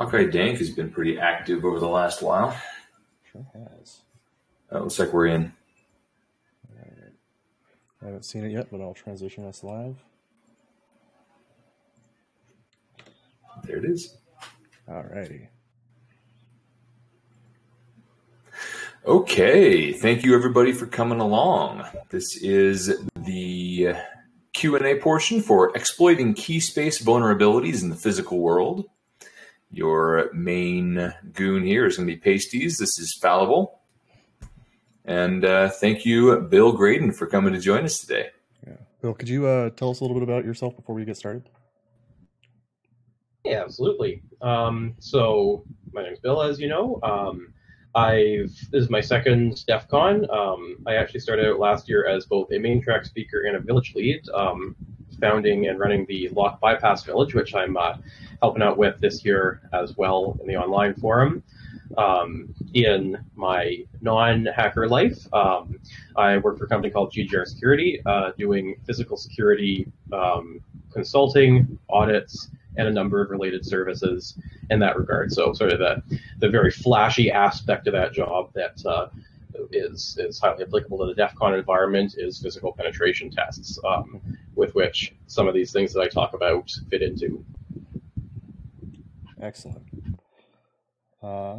Hawkeye Dank has been pretty active over the last while. Sure has. Uh, looks like we're in. I haven't seen it yet, but I'll transition us live. There it is. Alrighty. Okay, thank you everybody for coming along. This is the Q&A portion for exploiting key space vulnerabilities in the physical world. Your main goon here is going to be Pasties. This is Fallible. And uh, thank you, Bill Graydon, for coming to join us today. Yeah. Bill, could you uh, tell us a little bit about yourself before we get started? Yeah, absolutely. Um, so my name's Bill, as you know. Um, I've this is my second DEF CON. Um, I actually started out last year as both a main track speaker and a village lead, um, founding and running the Lock Bypass Village, which I'm uh, helping out with this year as well in the online forum. Um, in my non-hacker life, um, I work for a company called GGR Security, uh, doing physical security um, consulting, audits, and a number of related services in that regard. So, sort of the the very flashy aspect of that job that uh, is is highly applicable to the DEF CON environment is physical penetration tests, um, with which some of these things that I talk about fit into. Excellent. Uh,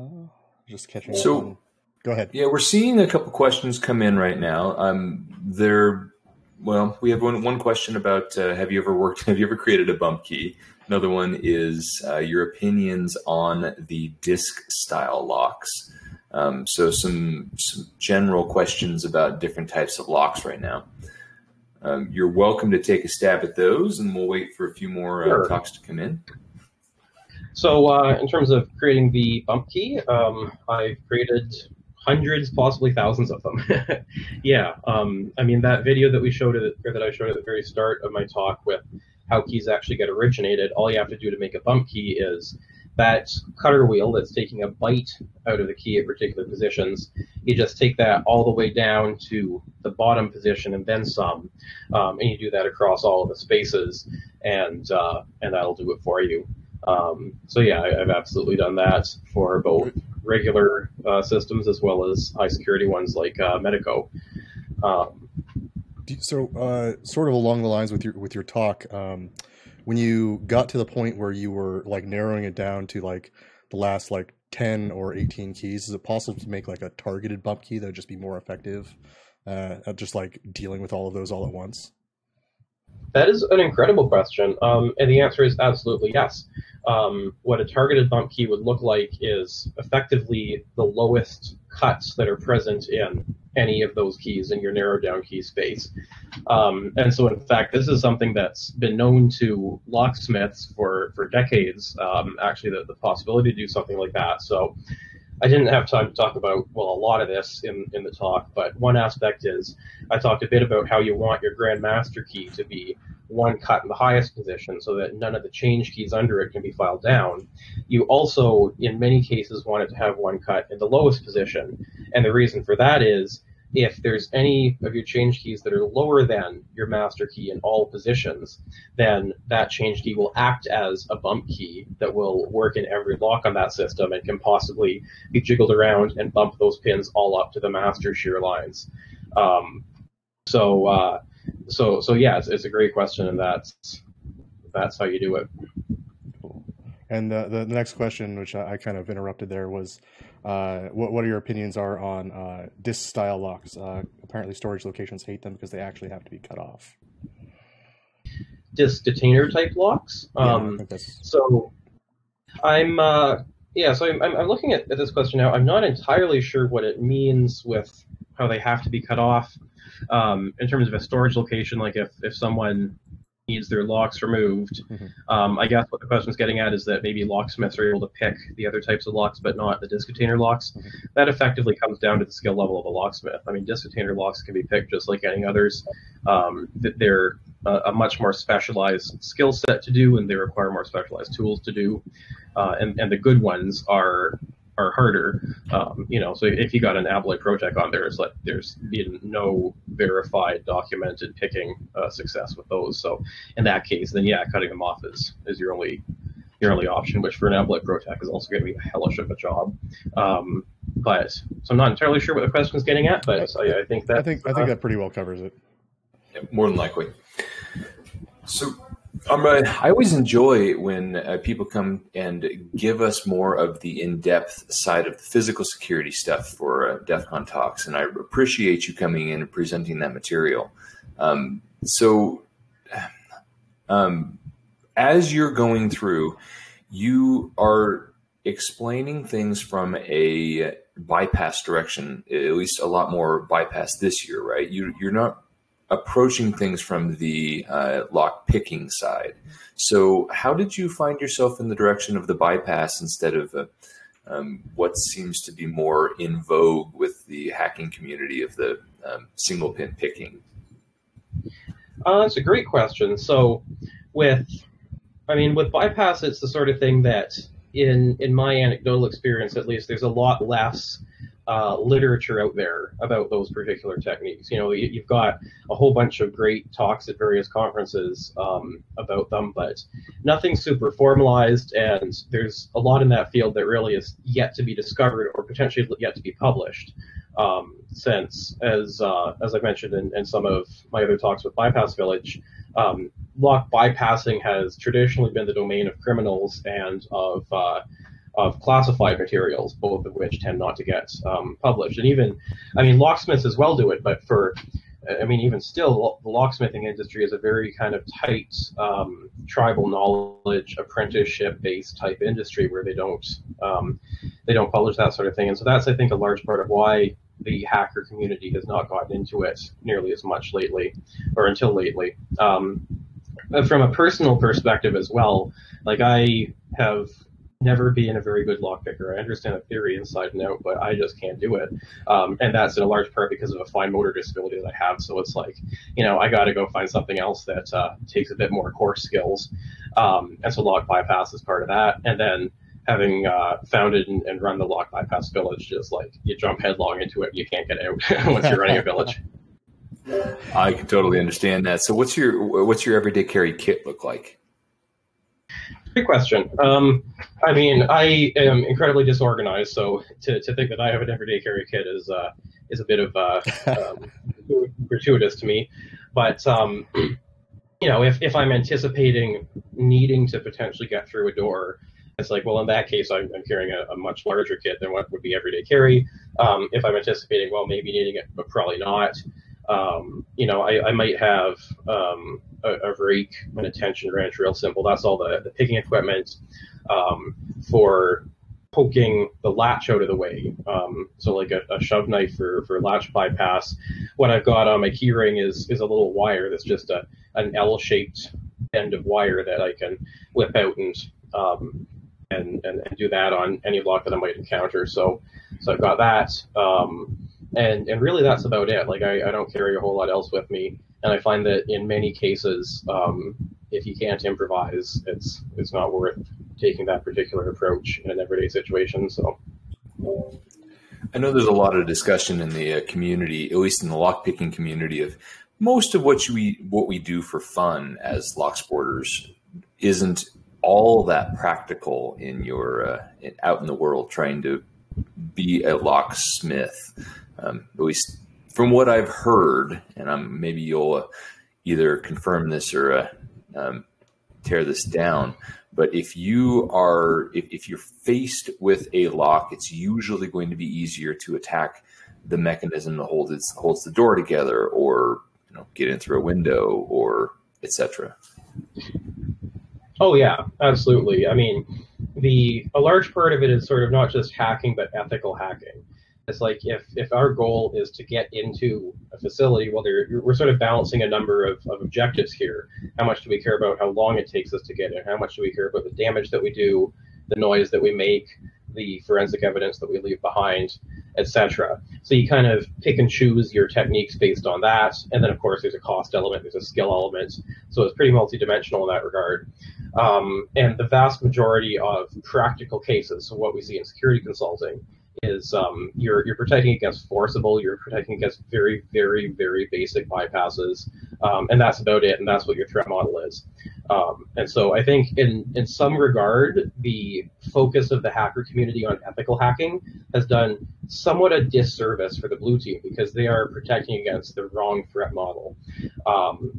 just catching So- up. On... Go ahead. Yeah, we're seeing a couple questions come in right now. Um, they're well, we have one one question about uh, have you ever worked? Have you ever created a bump key? Another one is uh, your opinions on the disk style locks. Um, so some some general questions about different types of locks right now. Um, you're welcome to take a stab at those, and we'll wait for a few more uh, Sure. talks to come in. So, uh, in terms of creating the bump key, um, I've created hundreds, possibly thousands of them. yeah, um, I mean that video that we showed at, or that I showed at the very start of my talk with how keys actually get originated. All you have to do to make a bump key is that cutter wheel that's taking a bite out of the key at particular positions. You just take that all the way down to the bottom position and then some, um, and you do that across all of the spaces, and uh, and that'll do it for you. Um, so yeah, I, I've absolutely done that for both regular uh, systems as well as high security ones like uh, Medeco. Um, So, uh, sort of along the lines with your with your talk, um, when you got to the point where you were like narrowing it down to like the last like ten or eighteen keys, is it possible to make like a targeted bump key that would just be more effective uh, at just like dealing with all of those all at once? That is an incredible question, um, and the answer is absolutely yes. Um, what a targeted bump key would look like is effectively the lowest cuts that are present in any of those keys in your narrowed down key space. Um, and so, in fact, this is something that's been known to locksmiths for, for decades, um, actually, the, the possibility to do something like that. So, I didn't have time to talk about, well, a lot of this in, in the talk, but one aspect is I talked a bit about how you want your Grand Master key to be one cut in the highest position so that none of the change keys under it can be filed down. You also, in many cases, want it to have one cut in the lowest position. And the reason for that is if there's any of your change keys that are lower than your master key in all positions, then that change key will act as a bump key that will work in every lock on that system and can possibly be jiggled around and bump those pins all up to the master shear lines. Um, so, uh, so, so yeah, it's, it's a great question, and that's that's how you do it. And the, the next question, which I kind of interrupted there, was uh, what what are your opinions are on uh, disk style locks? Uh, apparently, storage locations hate them because they actually have to be cut off. Disk detainer type locks. Yeah, I Um, think So I'm uh, yeah, so I'm, I'm I'm looking at, at this question now. I'm not entirely sure what it means with how they have to be cut off um, in terms of a storage location. Like if if someone needs their locks removed, Mhm. um, I guess what the question is getting at is that maybe locksmiths are able to pick the other types of locks, but not the disk detainer locks. Mhm. That effectively comes down to the skill level of a locksmith. I mean, disk detainer locks can be picked just like any others. Um, they're a, a much more specialized skill set to do, and they require more specialized tools to do. Uh, and, and the good ones are are harder. Um, you know, so if you got an Abloy Protec on there, it's like there's been no verified, documented picking uh, success with those. So in that case, then yeah, cutting them off is is your only your only option, which for an Abloy Protec is also going to be a hellish of a job. Um, but so I'm not entirely sure what the question is getting at, but I, I think that I think I think uh, that pretty well covers it. Yeah, more than likely. So um, I always enjoy when uh, people come and give us more of the in-depth side of the physical security stuff for uh, DEF CON talks, and I appreciate you coming in and presenting that material. Um, so, um, as you're going through, you are explaining things from a bypass direction, at least a lot more bypass this year, right? You, you're not approaching things from the uh, lock picking side. So, how did you find yourself in the direction of the bypass instead of uh, um, what seems to be more in vogue with the hacking community of the um, single pin picking? Uh, that's a great question. So, with, I mean, with bypass, it's the sort of thing that, in in my anecdotal experience at least, there's a lot less uh, literature out there about those particular techniques. You know, you, have got a whole bunch of great talks at various conferences um, about them, but nothing super formalized, and there's a lot in that field that really is yet to be discovered or potentially yet to be published. Um, since, as uh, as I mentioned in, in, some of my other talks with Bypass Village, um, lock bypassing has traditionally been the domain of criminals and of uh, of classified materials, both of which tend not to get um, published. And even, I mean, locksmiths as well do it, but for, I mean, even still, the locksmithing industry is a very kind of tight um, tribal knowledge, apprenticeship-based type industry where they don't um, they don't publish that sort of thing. And so that's, I think, a large part of why the hacker community has not gotten into it nearly as much lately, or until lately. Um, from a personal perspective as well, like I have never been a very good lockpicker. I understand the theory inside and out, but I just can't do it. Um, and that's in a large part because of a fine motor disability that I have. So it's like, you know, I got to go find something else that uh, takes a bit more core skills. Um, and so lock bypass is part of that. And then having uh, founded and, and, run the lock bypass village, just like you jump headlong into it, you can't get out once you're running a village. I can totally understand that. So what's your what's your everyday carry kit look like? Good question. Um, I mean, I am incredibly disorganized, so to, to think that I have an everyday carry kit is uh, is a bit of uh, um, gratuitous to me. But um, you know, if, if I'm anticipating needing to potentially get through a door, it's like, well, in that case, I'm, I'm carrying a, a, much larger kit than what would be everyday carry. Um, if I'm anticipating, well, maybe needing it, but probably not, um, you know, I, I might have um, a, a, rake, an attention wrench, real simple. That's all the, the picking equipment um, for poking the latch out of the way. Um, so like a, a, shove knife for, for latch bypass. What I've got on my keyring is is a little wire that's just a an L-shaped end of wire that I can whip out and um, and, and, and do that on any lock that I might encounter. So so I've got that. Um, and and really that's about it. Like I, I don't carry a whole lot else with me, and I find that in many cases, um, if you can't improvise, it's it's not worth taking that particular approach in an everyday situation. So. I know there's a lot of discussion in the uh, community, at least in the lockpicking community, of most of what we what we do for fun as lock sporters isn't all that practical in your uh, out in the world trying to be a locksmith um, at least from what I've heard, and I'm, maybe you'll uh, either confirm this or uh, um, tear this down. But if you are, if, if you're faced with a lock, it's usually going to be easier to attack the mechanism that holds holds the door together, or you know, get in through a window, or etc. Oh yeah, absolutely. I mean, the a large part of it is sort of not just hacking, but ethical hacking. It's like if, if our goal is to get into a facility, well, we're sort of balancing a number of, of objectives here. How much do we care about how long it takes us to get in? How much do we care about the damage that we do, the noise that we make, the forensic evidence that we leave behind, etc. So you kind of pick and choose your techniques based on that. And then, of course, there's a cost element, there's a skill element. So it's pretty multidimensional in that regard. Um, and the vast majority of practical cases, so what we see in security consulting, is um, you're you're protecting against forcible, you're protecting against very very very basic bypasses, um, and that's about it. And that's what your threat model is. Um, and so I think in in some regard, the focus of the hacker community on ethical hacking has done somewhat a disservice for the blue team because they are protecting against the wrong threat model. Um,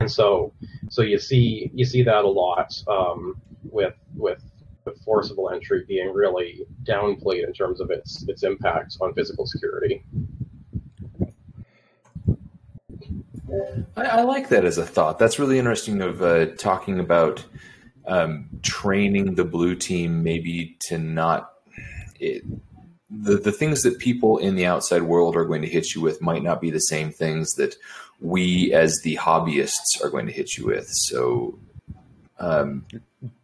and so so you see you see that a lot um, with with with forcible entry being really downplayed in terms of its its impact on physical security. I, I like that as a thought. That's really interesting. Of uh, talking about um, training the blue team, maybe to not. It, the, the things that people in the outside world are going to hit you with might not be the same things that we as the hobbyists are going to hit you with. So um,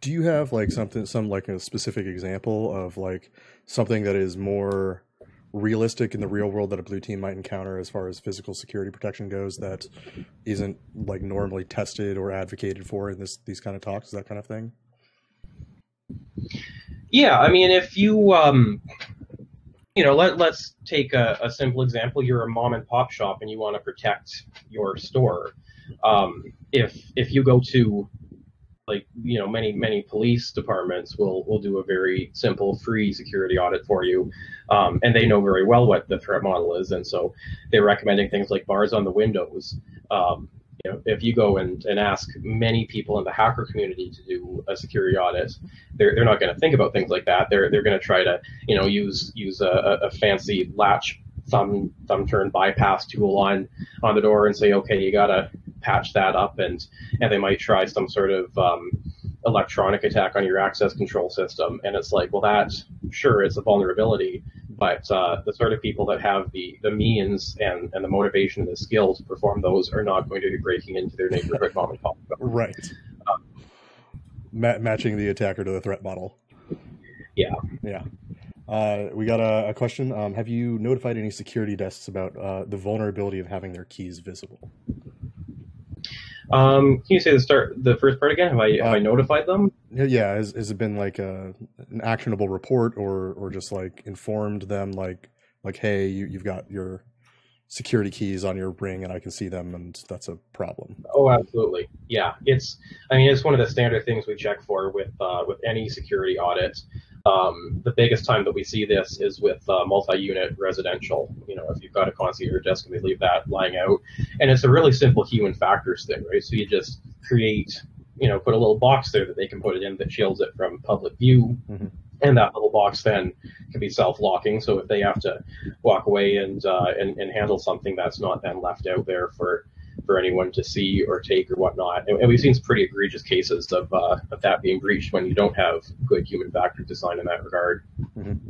do you have like something, some like a specific example of like something that is more realistic in the real world that a blue team might encounter as far as physical security protection goes that isn't like normally tested or advocated for in this these kind of talks, that kind of thing? Yeah, I mean, if you um, you know, let let's take a, a simple example. You're a mom and pop shop and you want to protect your store. Um, if if you go to like you know many many police departments will will do a very simple free security audit for you. Um, and they know very well what the threat model is. And so they're recommending things like bars on the windows. Um, you know, if you go and, and ask many people in the hacker community to do a security audit, they're, they're not going to think about things like that. They're, they're going to try to, you know, use use a, a fancy latch thumb thumb turn bypass tool on on the door and say, okay, you got to patch that up, and and they might try some sort of um, electronic attack on your access control system. And it's like, well, that sure, it's a vulnerability, but uh, the sort of people that have the, the means and, and the motivation and the skill to perform those are not going to be breaking into their neighborhood mom and pop. Right. Um, Ma- matching the attacker to the threat model. Yeah. Yeah. Uh, we got a, a question. Um, have you notified any security desks about uh, the vulnerability of having their keys visible? Um, can you say the start, the first part again? Have I have uh, I notified them? Yeah, has, has it been like a, an actionable report, or or just like informed them, like like hey, you, you've got your security keys on your ring, and I can see them, and that's a problem. Oh, absolutely. Yeah, it's I mean it's one of the standard things we check for with uh, with any security audit. Um, the biggest time that we see this is with uh, multi-unit residential. You know, if you've got a concierge desk and they leave that lying out, and it's a really simple human factors thing, right? So you just create, you know, put a little box there that they can put it in that shields it from public view. Mm-hmm. And that little box then can be self-locking. So if they have to walk away and, uh, and and handle something, that's not then left out there for for anyone to see or take or whatnot. And, and we've seen some pretty egregious cases of, uh, of that being breached when you don't have good human factor design in that regard. Mm-hmm.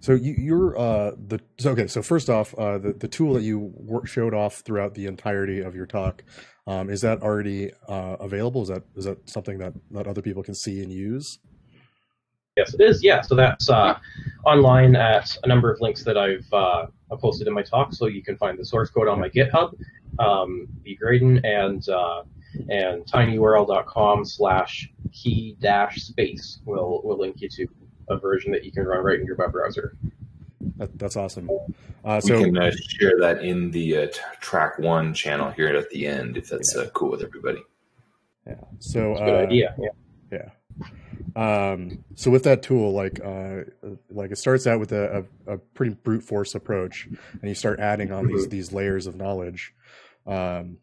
So you, are uh, the so okay. So first off, uh, the the tool that you showed off throughout the entirety of your talk um, is that already uh, available? Is that is that something that that other people can see and use? Yes, it is. Yeah, so that's uh, online at a number of links that I've uh, posted in my talk. So you can find the source code on my GitHub, um, B Graydon, and uh, and tinyurl.com slash key dash space will will link you to a version that you can run right in your web browser. That, that's awesome. Uh, so we can uh, share that in the uh, t- track one channel here at the end if that's uh, cool with everybody. Yeah. So good uh, idea. Yeah. Yeah. Um, so with that tool, like uh, like it starts out with a, a, a, pretty brute force approach, and you start adding on these mm-hmm. these layers of knowledge. Um,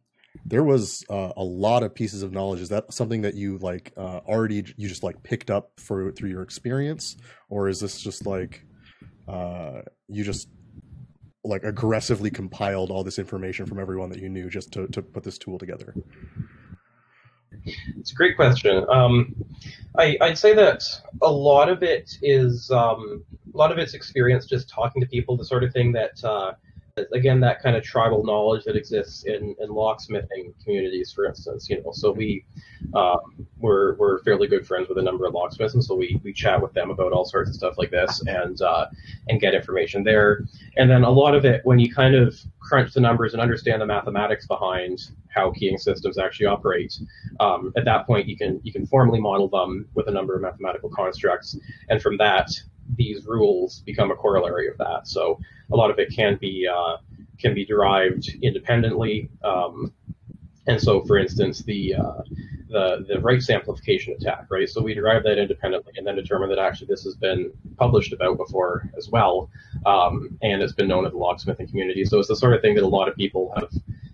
there was uh, a lot of pieces of knowledge. Is that something that you like uh, already you just like picked up for through your experience, or is this just like uh, you just like aggressively compiled all this information from everyone that you knew just to, to put this tool together? It's a great question. Um, I, would say that a lot of it is um, a lot of it's experience, just talking to people, the sort of thing that uh, again that kind of tribal knowledge that exists in, in locksmithing communities for instance you know so we um, we're, we're fairly good friends with a number of locksmiths and so we, we chat with them about all sorts of stuff like this and uh, and get information there. And then a lot of it when you kind of crunch the numbers and understand the mathematics behind how keying systems actually operate um, at that point you can you can formally model them with a number of mathematical constructs. And from that these rules become a corollary of that. So a lot of it can be uh, can be derived independently. Um, and so, for instance, the uh, the the rights amplification attack, right? So we derive that independently and then determine that actually this has been published about before as well, um, and it's been known in the locksmithing community. So it's the sort of thing that a lot of people have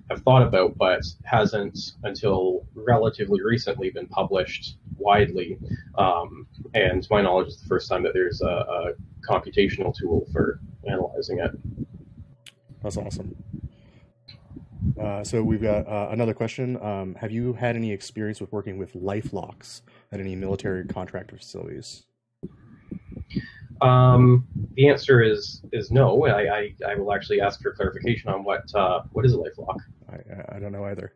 have thought about, but hasn't until relatively recently been published widely. Um, and to my knowledge, it's the first time that there's a, a computational tool for analyzing it. That's awesome. Uh, so we've got uh, another question. Um, have you had any experience with working with LifeLocks at any military contractor facilities? Um, the answer is is no. I, I, I, will actually ask for clarification on what uh, what is a LifeLock. I, I don't know either.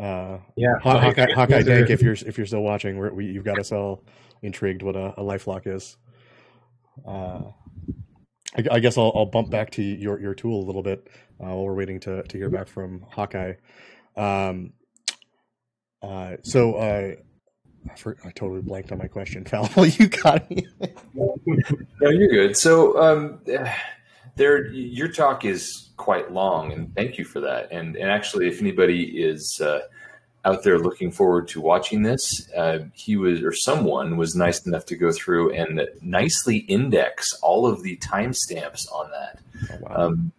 Uh, yeah, Haw- Hawkeye, Hawkeye Dank, if you're if you're still watching, we, you've got us all intrigued what a, a LifeLock is. Uh, I, I, guess I'll, I'll bump back to your, your tool a little bit uh, while we're waiting to, to hear back from Hawkeye. Um, uh, so uh, I, for, I totally blanked on my question, Fallible. You got me. no, you're good. So um, there, your talk is quite long, and thank you for that. And and actually, if anybody is uh, out there looking forward to watching this, uh, he was or someone was nice enough to go through and nicely index all of the timestamps on that. Oh, wow. um,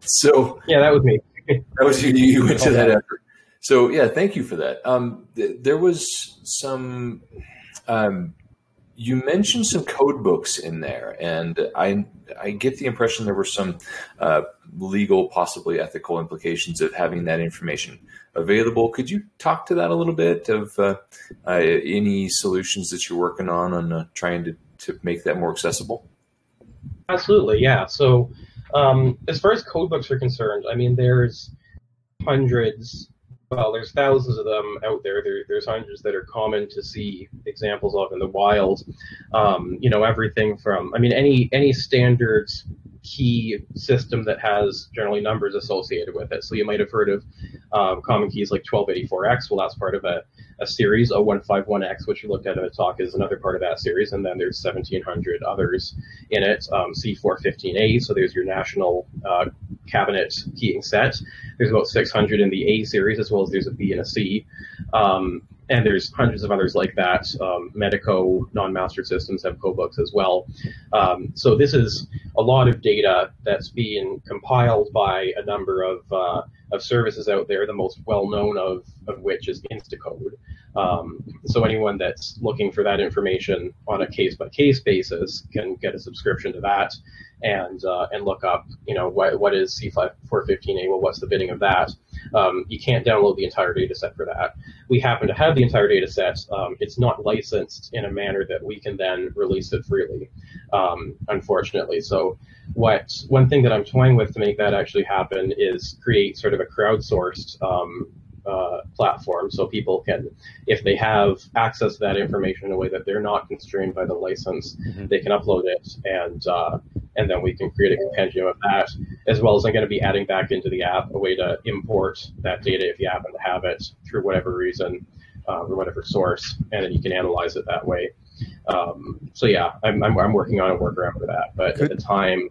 so yeah, that was me. that was you. You went to that effort. So yeah, thank you for that. Um, th- there was some. Um, you mentioned some code books in there, and I I get the impression there were some uh, legal, possibly ethical implications of having that information available. Could you talk to that a little bit of uh, uh, any solutions that you're working on on uh, trying to, to make that more accessible? Absolutely, yeah. So um, as far as code books are concerned, I mean, there's hundreds well, there's thousands of them out there. there. There's hundreds that are common to see examples of in the wild. Um, you know, everything from, I mean, any any standard key system that has generally numbers associated with it. So you might have heard of um, common keys like 1284x. Well, that's part of a, a series. 0151x, which we looked at in a talk, is another part of that series. And then there's 1700 others in it. Um, C415A, so there's your national uh, cabinet keying set. There's about 600 in the A series, as well as there's a B and a C. Um, and there's hundreds of others like that. Um, Medeco non-mastered systems have codebooks as well. Um, so this is a lot of data that's being compiled by a number of uh, of services out there. The most well-known of of which is Instacode. Um, so anyone that's looking for that information on a case-by-case basis can get a subscription to that and uh, and look up, you know, what what is C415A? Well, what's the bitting of that? Um, you can't download the entire data set for that. We happen to have the entire data set. Um, it's not licensed in a manner that we can then release it freely, um, unfortunately. So what one thing that I'm toying with to make that actually happen is create sort of a crowdsourced um, uh, platform so people can, if they have access to that information in a way that they're not constrained by the license, mm-hmm. they can upload it and uh, and then we can create a compendium of that, as well as I'm going to be adding back into the app a way to import that data if you happen to have it through whatever reason uh, or whatever source, and then you can analyze it that way. Um, so yeah, I'm, I'm, I'm, working on a workaround for that, but Could, at the time,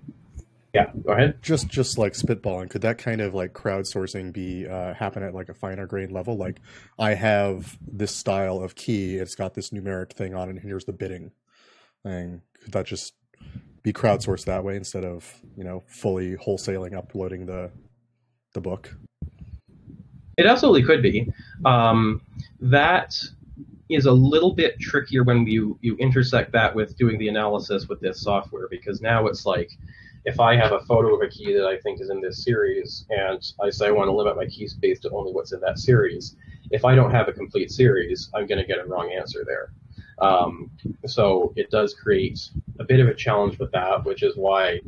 yeah, go ahead. Just just like spitballing, could that kind of like crowdsourcing be uh, happen at like a finer grain level? Like, I have this style of key, it's got this numeric thing on it, and here's the bitting thing. Could that just be crowdsourced that way instead of you know fully wholesaling uploading the the book? It absolutely could be. Um, that is a little bit trickier when you you intersect that with doing the analysis with this software because now it's like if I have a photo of a key that I think is in this series and I say I want to limit my key space to only what's in that series, if I don't have a complete series, I'm going to get a wrong answer there. Um, so it does create a bit of a challenge with that, which is why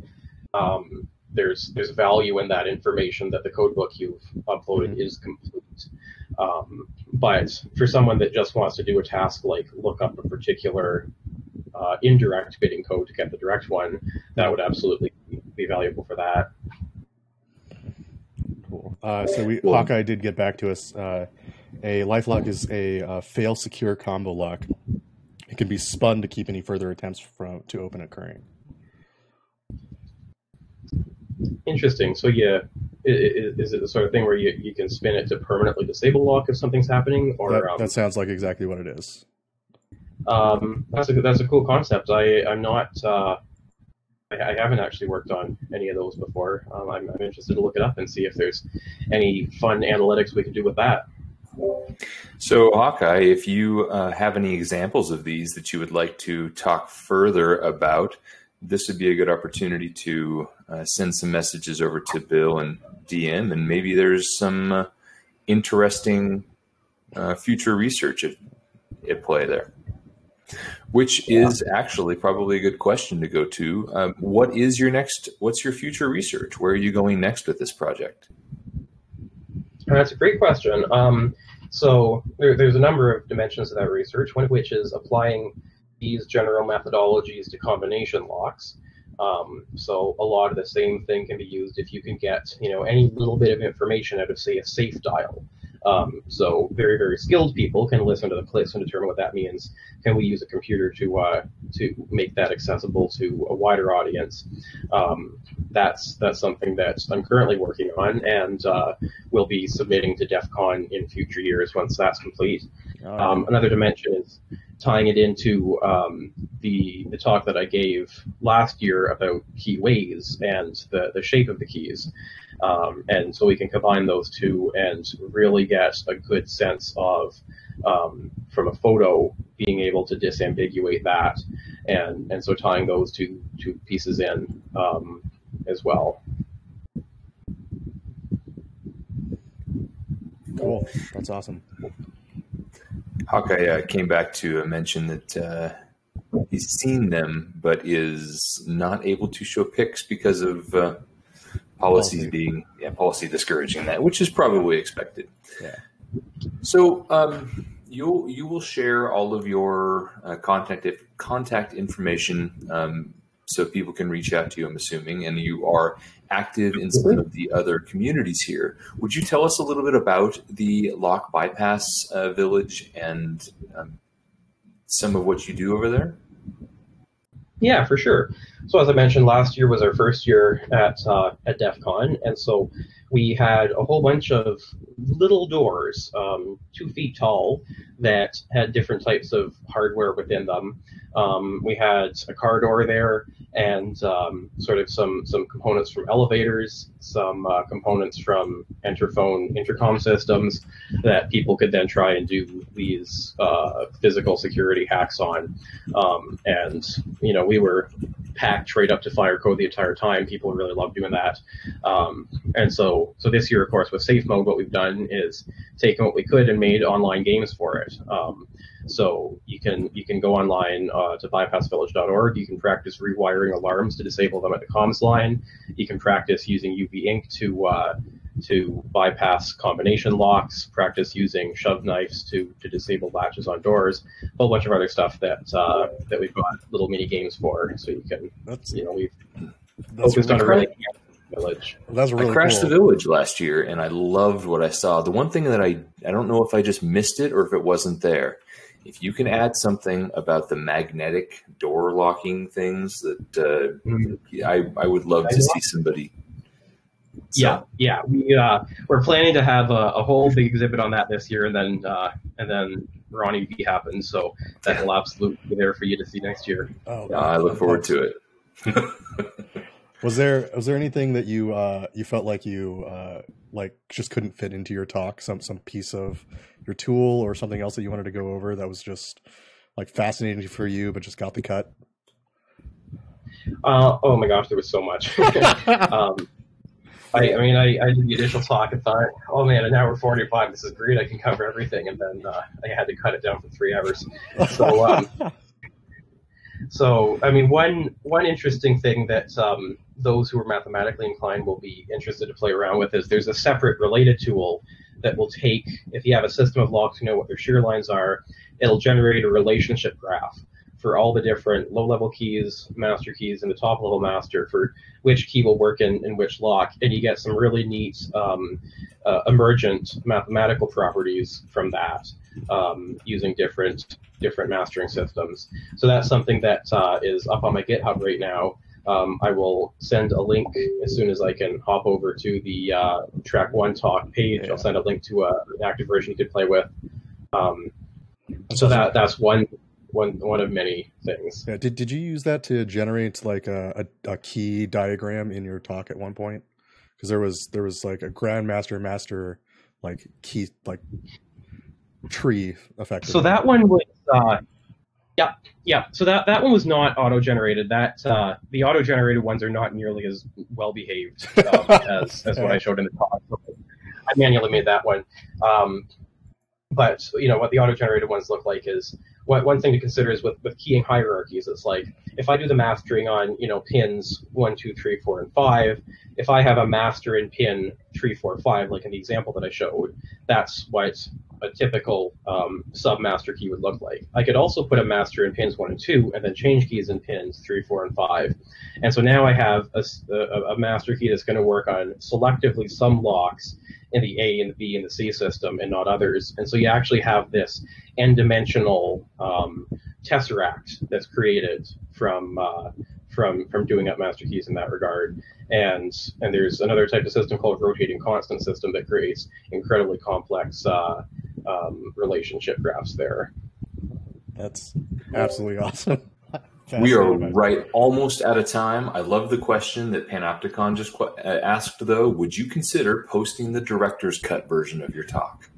um, there's there's value in that information that the codebook you've uploaded mm-hmm. is complete. Um, but for someone that just wants to do a task like look up a particular uh, indirect bitting code to get the direct one, that would absolutely be valuable for that. Cool. Uh, so we cool. Hawkeye did get back to us. Uh, a LifeLock is a uh, fail secure combo lock. It can be spun to keep any further attempts from to open occurring. Interesting. So yeah, is, is, it the sort of thing where you, you can spin it to permanently disable lock if something's happening, or That, um, that sounds like exactly what it is. um, that's a that's a cool concept. I I'm not uh, I, I haven't actually worked on any of those before. Um, I'm, I'm interested to look it up and see if there's any fun analytics we can do with that. So, Hawkeye, if you uh, have any examples of these that you would like to talk further about, this would be a good opportunity to uh, send some messages over to Bill and DM, and maybe there's some uh, interesting uh, future research at, at play there. Which is actually probably a good question to go to. Um, what is your next? What's your future research? Where are you going next with this project? That's a great question. Um, so there, there's a number of dimensions of that research. One of which is applying these general methodologies to combination locks. Um, so a lot of the same thing can be used if you can get you know any little bit of information out of say a safe dial. Um, so very very skilled people can listen to the clicks and determine what that means. Can we use a computer to uh, to make that accessible to a wider audience? Um, that's that's something that I'm currently working on and uh, will be submitting to DEF CON in future years once that's complete. Um, another dimension is tying it into um, the the talk that I gave last year about keyways and the the shape of the keys, um, and so we can combine those two and really get a good sense of um, from a photo being able to disambiguate that, and and so tying those two two pieces in um, as well. Cool. That's awesome. Hawkeye uh, came back to uh, mention that uh, he's seen them, but is not able to show pics because of uh, policies Policy. being yeah policy discouraging that, which is probably expected. Yeah. So um, you you will share all of your uh, contact if, contact information um, so people can reach out to you. I'm assuming, and you are active in some of the other communities here. Would you tell us a little bit about the Lock Bypass uh, Village and um, some of what you do over there? Yeah, for sure. So as I mentioned, last year was our first year at uh, at DEF CON, and so we had a whole bunch of little doors, um, two feet tall, that had different types of hardware within them. Um, we had a car door there, and um, sort of some some components from elevators, some uh, components from interphone intercom systems that people could then try and do these uh, physical security hacks on. Um, and you know, we were packed right up to fire code the entire time. People really love doing that. Um, and so, so this year, of course, with Safe Mode, what we've done is taken what we could and made online games for it. Um, so you can you can go online uh, to bypassvillage.org. You can practice rewiring alarms to disable them at the comms line. You can practice using UV ink to uh, to bypass combination locks. Practice using shove knives to to disable latches on doors. A whole bunch of other stuff that uh, that we've got little mini games for. So you can That's you know we've that's focused on a really, really village. that's really I crashed cool. the village last year, and I loved what I saw. The one thing that I I don't know if I just missed it or if it wasn't there. If you can add something about the magnetic door locking things, that uh, I I would love I to see somebody. So, Yeah, yeah. We uh, we're planning to have a, a whole big exhibit on that this year, and then uh, and then Ronnie V happens, so that will absolutely be there for you to see next year. Oh, I look forward to it. Was there was there anything that you uh, you felt like you uh, like just couldn't fit into your talk? Some some piece of your tool or something else that you wanted to go over that was just like fascinating for you, but just got the cut. Uh, oh my gosh, there was so much. um, I, I mean, I, I did the initial talk and thought, oh man, an hour 45, this is great, I can cover everything. And then uh, I had to cut it down for three hours. So, um, so I mean, one one interesting thing that um, those who are mathematically inclined will be interested to play around with is there's a separate related tool that will take if you have a system of locks, you know what their shear lines are, it'll generate a relationship graph for all the different low-level keys, master keys, and the top-level master for which key will work in, in which lock, and you get some really neat um, uh, emergent mathematical properties from that um, using different different mastering systems. So that's something that uh, is up on my GitHub right now. um, I will send a link as soon as I can hop over to the uh, track one talk page. Yeah. I'll send a link to a, an active version you could play with. Um, so that that's one one one of many things. Yeah, did did you use that to generate like a, a, a key diagram in your talk at one point? Because there was there was like a grandmaster master like key like tree effectively. So that one was, uh, yeah, yeah. So that, that one was not auto generated. That uh, the auto generated ones are not nearly as well behaved um, as as what I showed in the talk. So I manually made that one. Um, but you know what the auto generated ones look like is what one thing to consider is with with keying hierarchies. It's like if I do the mastering on you know pins one, two, three, four, and five. If I have a master in pin three, four, five, like in the example that I showed, that's what a typical um, sub-master key would look like. I could also put a master in pins one and two, and then change keys in pins three, four, and five. And so now I have a, a, a master key that's going to work on selectively some locks in the A and the B and the C system, and not others. And so you actually have this n-dimensional um, tesseract that's created from uh, from from doing up master keys in that regard. And and there's another type of system called rotating constant system that creates incredibly complex uh, um, relationship graphs there. That's absolutely awesome. We are Fascinated by it. right almost out of time. I love the question that Panopticon just qu- uh, asked, though. Would you consider posting the director's cut version of your talk?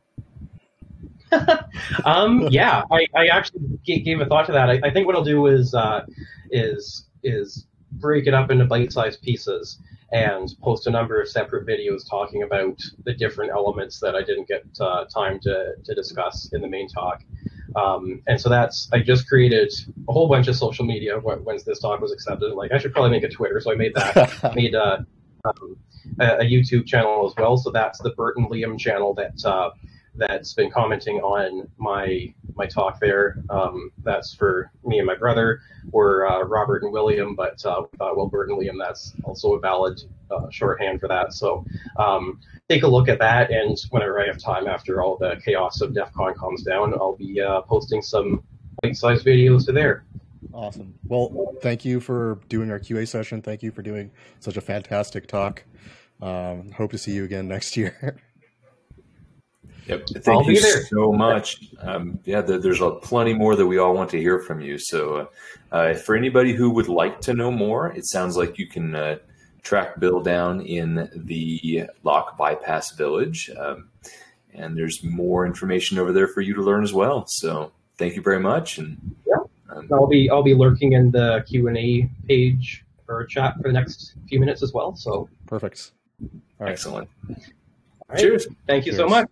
um, yeah, I, I actually gave, gave a thought to that. I, I think what I'll do is uh, is is break it up into bite-sized pieces and post a number of separate videos talking about the different elements that I didn't get uh, time to, to discuss in the main talk. Um, and so that's I just created a whole bunch of social media when, once this talk was accepted. Like I should probably make a Twitter, so I made that made a, um, a, a YouTube channel as well. So that's the Bert and William channel that uh, that's been commenting on my my talk there. Um, that's for me and my brother. We're uh, Robert and William, but uh, we thought, well, Bert and William, that's also a valid uh, shorthand for that. So um, take a look at that, and whenever I have time after all the chaos of DEF CON calms down, I'll be uh, posting some bite-sized videos to there. Awesome. Well, thank you for doing our QA session. Thank you for doing such a fantastic talk. Um, hope to see you again next year. Yep. Thank I'll you there. so much. Um, yeah, there, there's a plenty more that we all want to hear from you. So, uh, uh, for anybody who would like to know more, it sounds like you can uh, track Bill down in the Lock Bypass Village, um, and there's more information over there for you to learn as well. So, thank you very much. And Yeah. um, I'll be I'll be lurking in the Q and A page or chat for the next few minutes as well. So, Perfect. All right. excellent. all right. Cheers. Thank you so much.